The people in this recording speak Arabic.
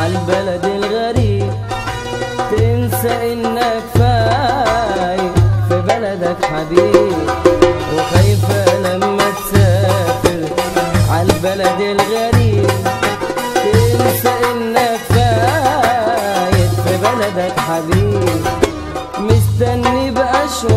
عالبلد الغريب تنسى إنك فايق في بلدك حبيب. وخايفة لما تسافر عالبلد الغريب تنسى إنك فايق في بلدك حبيب. مستني بأشواق